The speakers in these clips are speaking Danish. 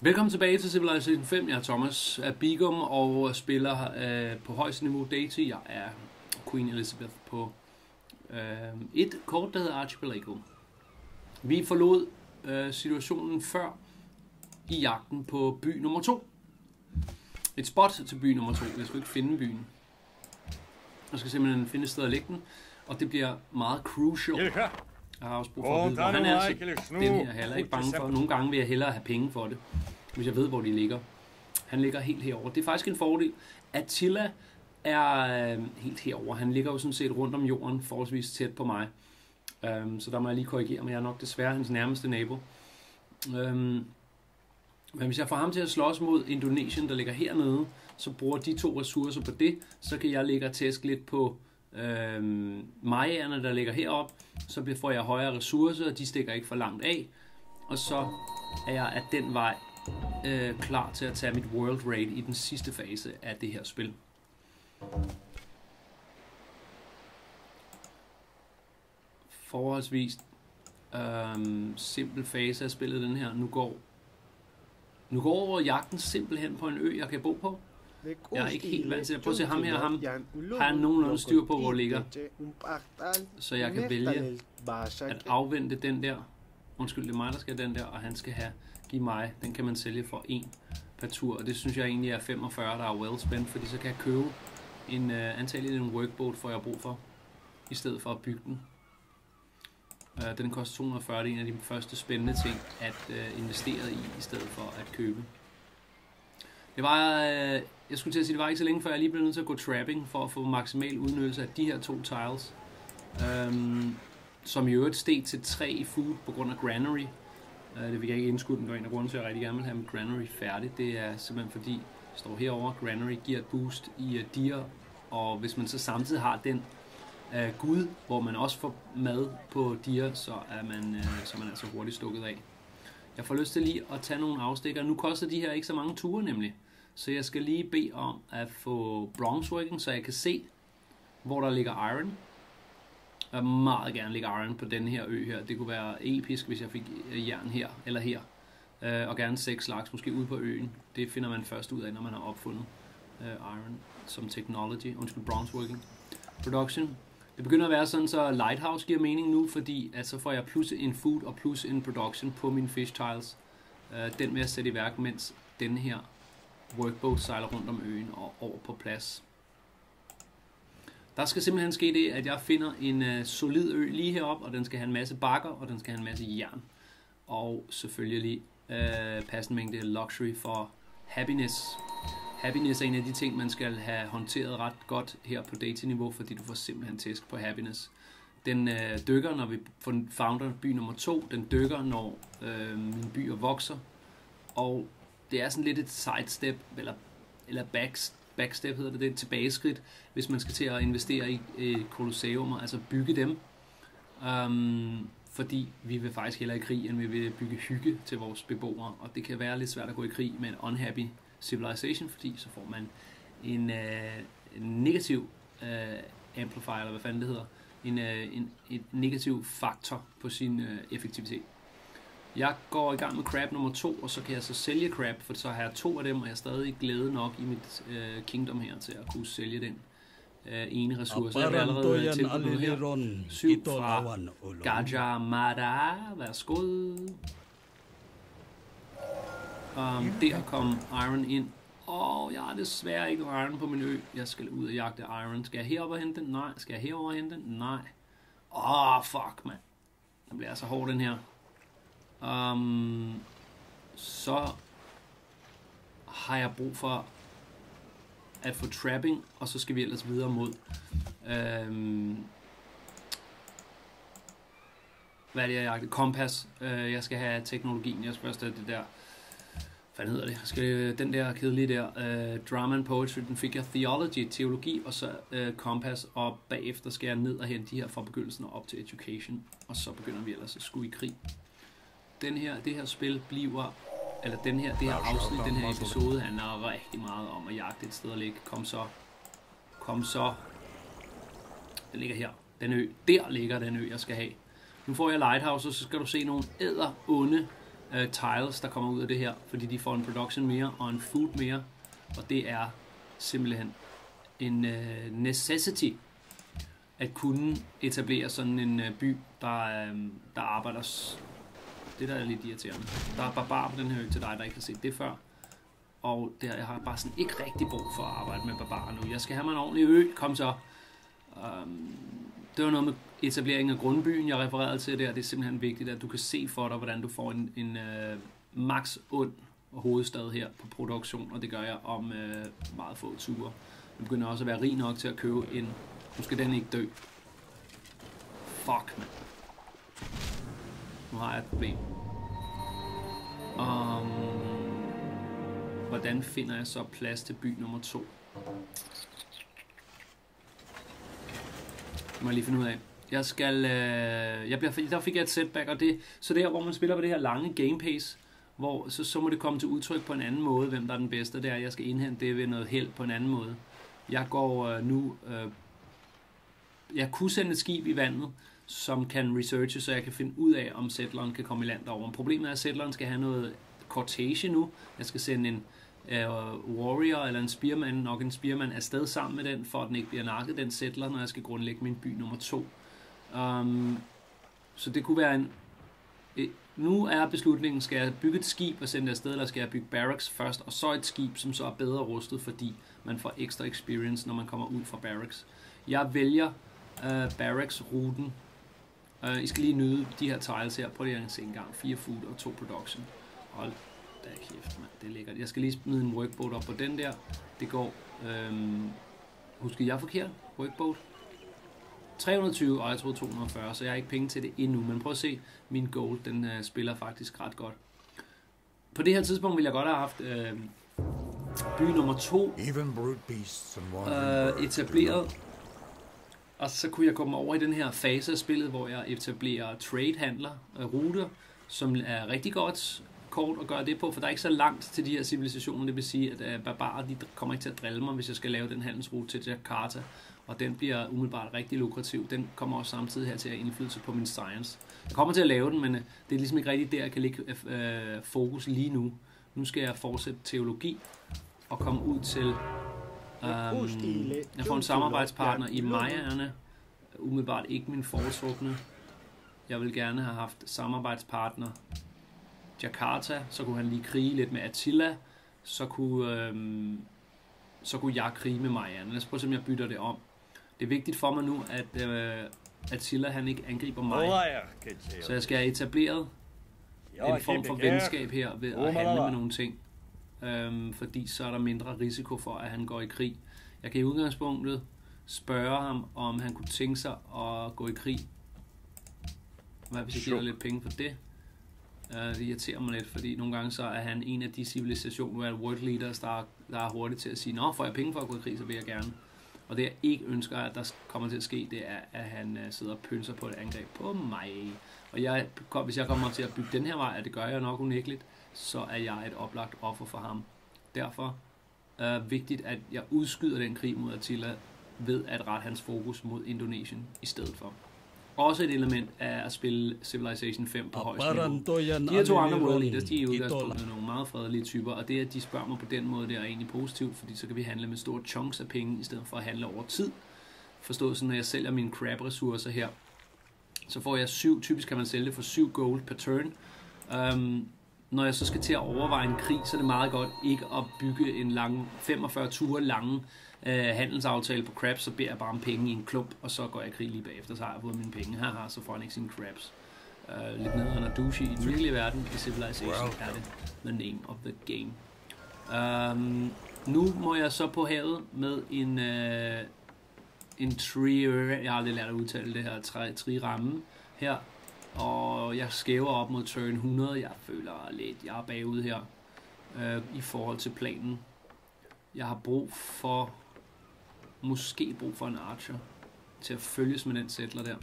Velkommen tilbage til Civilization 5. Jeg er Thomas af Bigum og spiller øh, på højeste niveau Deity. Jeg er Queen Elizabeth på øh, et kort, der hedder Archipelago. Vi forlod øh, situationen før i jagten på by nummer 2. Et spot til by nummer 2. Jeg skal ikke finde byen. Jeg skal simpelthen finde et sted at lægge den. Og det bliver meget crucial. Jeg har også brug for at vide, hvor han er. Så den her er heller ikke bange for. Nogle gange vil jeg hellere have penge for det, hvis jeg ved, hvor de ligger. Han ligger helt herover. Det er faktisk en fordel. Attila er øh, helt herover. Han ligger jo sådan set rundt om jorden, forholdsvis tæt på mig. Um, så der må jeg lige korrigere, men jeg er nok desværre hans nærmeste nabo. Um, men hvis jeg får ham til at slås mod Indonesien, der ligger hernede, så bruger de to ressourcer på det, så kan jeg ligge og tæske lidt på øhm, majerne, der ligger herop, så får jeg højere ressourcer, og de stikker ikke for langt af, og så er jeg af den vej øh, klar til at tage mit World Raid i den sidste fase af det her spil. Forholdsvis øhm, simpel fase af spillet den her. Nu går nu går jagten simpelthen på en ø, jeg kan bo på. Jeg er ikke helt vant til at prøve at se ham her ham. Har jeg nogenlunde styr på, hvor det ligger. Så jeg kan vælge at afvente den der. Undskyld, det er mig, der skal den der, og han skal have give mig. Den kan man sælge for en per tur, og det synes jeg egentlig er 45, der er well spent, fordi så kan jeg købe en, uh, antageligt en workboat, for jeg har brug for, i stedet for at bygge den. Uh, den koster 240, det er en af de første spændende ting at uh, investere i, i stedet for at købe. Det var, øh, jeg skulle til at sige, det var ikke så længe før jeg lige blev nødt til at gå trapping for at få maksimal udnyttelse af de her to tiles. Um, som i øvrigt steg til 3 i food på grund af granary. Uh, det vil jeg ikke indskudt, den var en af grunden til, at jeg rigtig gerne vil have mit granary færdig. Det er simpelthen fordi, jeg står herover granary giver et boost i øh, uh, deer, og hvis man så samtidig har den uh, gud, hvor man også får mad på deer, så er man, uh, så er man altså hurtigt stukket af. Jeg får lyst til lige at tage nogle afstikker. Nu koster de her ikke så mange ture nemlig. Så jeg skal lige bede om at få bronzeworking, så jeg kan se, hvor der ligger iron. Jeg vil meget gerne lægge iron på den her ø her. Det kunne være episk, hvis jeg fik øh, jern her eller her. Øh, og gerne seks slags, måske ude på øen. Det finder man først ud af, når man har opfundet øh, iron som technology. Undskyld, bronzeworking. Production. Det begynder at være sådan, så Lighthouse giver mening nu, fordi at så får jeg plus en food og plus en production på mine fish tiles. Den vil jeg sætte i værk, mens den her workboat sejler rundt om øen og over på plads. Der skal simpelthen ske det, at jeg finder en øh, solid ø lige heroppe, og den skal have en masse bakker, og den skal have en masse jern. Og selvfølgelig øh, passende mængde luxury for happiness. Happiness er en af de ting, man skal have håndteret ret godt her på datingniveau, fordi du får simpelthen tæsk på happiness. Den øh, dykker, når vi founder by nummer to. Den dykker, når øh, mine byer vokser. Og det er sådan lidt et sidestep, eller, eller backs, backstep hedder det, det er et tilbageskridt, hvis man skal til at investere i øh, kolosseumer, altså bygge dem. Um, fordi vi vil faktisk hellere i krig, end vi vil bygge hygge til vores beboere, og det kan være lidt svært at gå i krig med en unhappy civilization, fordi så får man en, øh, en negativ øh, amplifier, eller hvad fanden det hedder, en, øh, en, en negativ faktor på sin øh, effektivitet. Jeg går i gang med crab nummer to, og så kan jeg så sælge crab, for så har jeg to af dem, og jeg er stadig glæde nok i mit uh, kingdom her til at kunne sælge den uh, ene ressource. Jeg vil allerede tilbudt her. Syv fra Gajamada. Værsgo. Um, der kom iron ind. Åh, oh, jeg har desværre ikke iron på min ø. Jeg skal ud og jagte iron. Skal jeg herover og hente den? Nej. Skal jeg herover og hente den? Nej. Åh, oh, fuck, mand. Den bliver så hård, den her. Um, så har jeg brug for at få trapping, og så skal vi ellers videre mod um, hvad er det, jeg jagter? Kompas. Uh, øh, jeg skal have teknologien. Jeg skal først have det der hvad hedder det? Jeg skal, øh, den der kedelige der, uh, drama and poetry, den fik jeg theology, teologi, og så uh, kompas, og bagefter skal jeg ned og hente de her fra begyndelsen og op til education, og så begynder vi ellers at skulle i krig den her, det her spil bliver, eller den her, det her afsnit, den her episode handler rigtig meget om at jagte et sted at ligge. Kom så. Kom så. Den ligger her. Den ø. Der ligger den ø, jeg skal have. Nu får jeg Lighthouse, og så skal du se nogle æder onde uh, tiles, der kommer ud af det her, fordi de får en production mere og en food mere, og det er simpelthen en uh, necessity at kunne etablere sådan en uh, by, der, uh, der arbejder det der er lidt irriterende. Der er barbar på den her ø til dig, der ikke har set det før. Og der, jeg har bare sådan ikke rigtig brug for at arbejde med barbarer nu. Jeg skal have mig en ordentlig ø. Kom så. Um, det var noget med etableringen af grundbyen, jeg refererede til der. Det er simpelthen vigtigt, at du kan se for dig, hvordan du får en, en uh, max ond hovedstad her på produktion, og det gør jeg om uh, meget få ture. Jeg begynder også at være rig nok til at købe en... Nu skal den ikke dø. Fuck, man. Nu har jeg et problem. Um, hvordan finder jeg så plads til by nummer 2? Det må jeg lige finde ud af. Jeg skal, øh, jeg bliver, der fik jeg et setback, og det, så der, hvor man spiller på det her lange game pace, hvor så, så må det komme til udtryk på en anden måde, hvem der er den bedste, det er, jeg skal indhente det ved noget held på en anden måde. Jeg går øh, nu, øh, jeg kunne sende et skib i vandet, som kan researche, så jeg kan finde ud af, om settleren kan komme i land derovre. Problemet er, at settleren skal have noget cortege nu. Jeg skal sende en uh, warrior eller en spearman, nok en spearman, afsted sammen med den, for at den ikke bliver nakket, den settler, når jeg skal grundlægge min by nummer to. Um, så det kunne være en... Øh, nu er beslutningen, skal jeg bygge et skib og sende det afsted, eller skal jeg bygge barracks først, og så et skib, som så er bedre rustet, fordi man får ekstra experience, når man kommer ud fra barracks. Jeg vælger uh, barracks-ruten, Uh, I skal lige nyde de her tiles her. Prøv lige at se en gang. 4 food og 2 production. Hold da kæft, mand. Det er lækkert. Jeg skal lige smide en workboat op på den der. Det går... Øhm, husker jeg forkert? Workboat? 320, og jeg troede 240, så jeg har ikke penge til det endnu. Men prøv at se, min gold, den uh, spiller faktisk ret godt. På det her tidspunkt ville jeg godt have haft øh, by nummer 2 øh, etableret og så kunne jeg komme over i den her fase af spillet, hvor jeg etablerer trade-handler, øh, ruter, som er rigtig godt kort at gøre det på, for der er ikke så langt til de her civilisationer. Det vil sige, at øh, barbarer de kommer ikke til at drille mig, hvis jeg skal lave den handelsrute til Jakarta. Og den bliver umiddelbart rigtig lukrativ. Den kommer også samtidig her til at indflydelse på min science. Jeg kommer til at lave den, men øh, det er ligesom ikke rigtigt der, jeg kan lægge øh, fokus lige nu. Nu skal jeg fortsætte teologi og komme ud til Um, jeg får en samarbejdspartner i Mayaerne. Umiddelbart ikke min foretrukne. Jeg vil gerne have haft samarbejdspartner Jakarta, så kunne han lige krige lidt med Attila, så kunne, øhm, så kunne jeg krige med Mayaerne. Lad os prøve at se, om jeg bytter det om. Det er vigtigt for mig nu, at øh, Attila han ikke angriber mig. Så jeg skal have etableret en form for venskab her ved at handle med nogle ting øhm, fordi så er der mindre risiko for, at han går i krig. Jeg kan i udgangspunktet spørge ham, om han kunne tænke sig at gå i krig. Hvad hvis jeg giver lidt penge for det? Uh, det irriterer mig lidt, fordi nogle gange så er han en af de civilisationer, er world leaders, der, der er hurtigt til at sige, nå, får jeg penge for at gå i krig, så vil jeg gerne. Og det jeg ikke ønsker, at der kommer til at ske, det er, at han uh, sidder og pynser på et angreb på mig. Og jeg, hvis jeg kommer til at bygge den her vej, og det gør jeg nok unægteligt, så er jeg et oplagt offer for ham. Derfor er det vigtigt, at jeg udskyder den krig mod Attila ved at rette hans fokus mod Indonesien i stedet for. Også et element af at spille Civilization 5 på højst niveau. De her to andre world leaders, de er udgangspunktet nogle meget fredelige typer, og det at de spørger mig på den måde, det er egentlig positivt, fordi så kan vi handle med store chunks af penge, i stedet for at handle over tid. Forstået sådan, når jeg sælger mine crab-ressourcer her, så får jeg syv, typisk kan man sælge det for 7 gold per turn. Um, når jeg så skal til at overveje en krig, så er det meget godt ikke at bygge en lang, 45 ture lange øh, handelsaftale på crabs, så beder jeg bare om penge i en klump, og så går jeg i krig lige bagefter, så har jeg fået mine penge. Haha, så får han ikke sine crabs. Uh, lidt nederen at douche i den virkelige verden. I Civilization er det the name of the game. Um, nu må jeg så på havet med en, uh, en tree, jeg har aldrig lært at udtale det her, tri, tri ramme her, og jeg skæver op mod turn 100. Jeg føler lidt, jeg er bagud her øh, i forhold til planen. Jeg har brug for, måske brug for en archer til at følges med den settler der.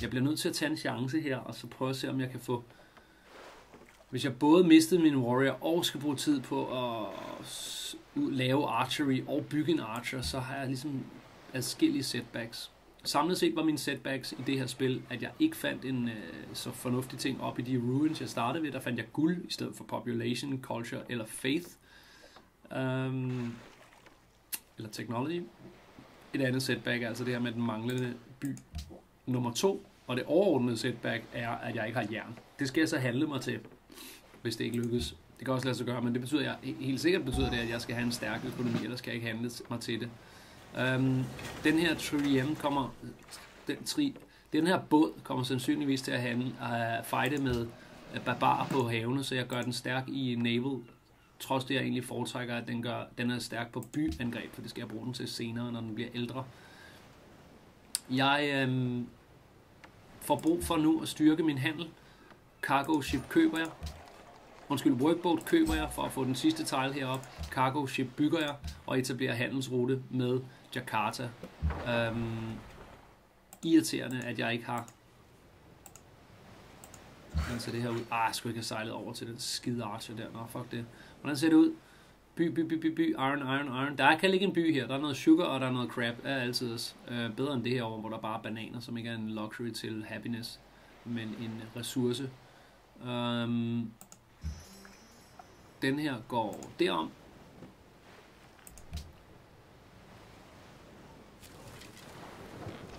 Jeg bliver nødt til at tage en chance her, og så prøve at se, om jeg kan få... Hvis jeg både mistede min warrior og skal bruge tid på at lave archery og bygge en archer, så har jeg ligesom adskillige setbacks samlet set var mine setbacks i det her spil, at jeg ikke fandt en øh, så fornuftig ting op i de ruins, jeg startede ved. Der fandt jeg guld i stedet for population, culture eller faith. Um, eller technology. Et andet setback er altså det her med den manglende by. Nummer to, og det overordnede setback, er, at jeg ikke har jern. Det skal jeg så handle mig til, hvis det ikke lykkes. Det kan også lade sig gøre, men det betyder, jeg, helt sikkert betyder det, at jeg skal have en stærk økonomi, eller skal jeg ikke handle mig til det. Øhm, den her trillium kommer, den, tri, den her båd kommer sandsynligvis til at handle, uh, fighte med barbar barbarer på havene, så jeg gør den stærk i naval, trods det jeg egentlig foretrækker, at den, gør, den er stærk på byangreb, for det skal jeg bruge den til senere, når den bliver ældre. Jeg øhm, får brug for nu at styrke min handel. Cargo ship køber jeg. Undskyld, workboat køber jeg for at få den sidste tile herop. Cargo ship bygger jeg og etablerer handelsrute med Jakarta. Um, irriterende, at jeg ikke har Hvordan ser det her ud? Ah, jeg skulle ikke have sejlet over til den skide archer der. Nå, fuck det. Hvordan ser det ud? By, by, by, by, by, iron, iron, iron. Der kan ligge en by her. Der er noget sugar, og der er noget crab. Er altid uh, bedre end det her over, hvor der bare er bananer, som ikke er en luxury til happiness, men en ressource. Um, den her går derom.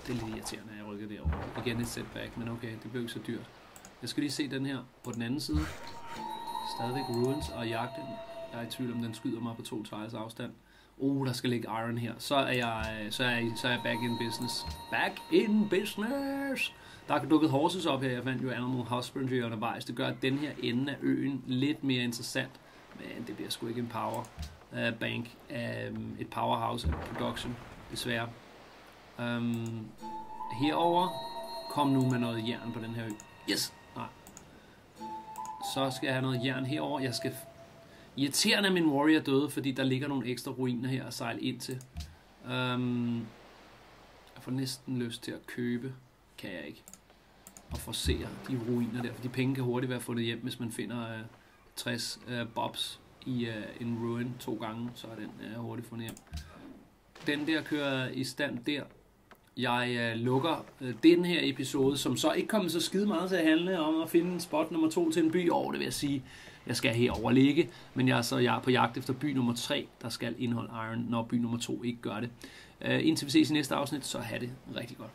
Det er lidt irriterende, at jeg rykker derover. Igen et setback, men okay, det blev ikke så dyrt. Jeg skal lige se den her på den anden side. Stadigvæk ruins og jagten. Jeg er i tvivl om, den skyder mig på to tiles afstand. Oh, der skal ligge iron her. Så er jeg, øh, så er jeg, så er jeg back in business. Back in business! Der er dukket horses op her. Jeg fandt jo Animal Husbandry undervejs. Det gør, at den her ende af øen lidt mere interessant. Men det bliver sgu ikke en power uh, bank. Um, et powerhouse af production, desværre. Um, herover kom nu med noget jern på den her ø. Yes! Nej. Så skal jeg have noget jern herover. Jeg skal... Irriterende, at min warrior døde, fordi der ligger nogle ekstra ruiner her at sejle ind til. Um, jeg får næsten lyst til at købe. Kan jeg ikke. Og forsere de ruiner der, for de penge kan hurtigt være fundet hjem, hvis man finder uh, 60 uh, bobs i uh, en ruin to gange, så er den uh, hurtigt fundet hjem. Den der kører i stand der. Jeg øh, lukker øh, den her episode, som så ikke kommer så skide meget til at handle om at finde en spot nummer to til en by over, det vil jeg sige. Jeg skal herover ligge, men jeg er så jeg er på jagt efter by nummer 3, der skal indeholde Iron, når by nummer 2 ikke gør det. Uh, indtil vi ses i næste afsnit, så have det rigtig godt.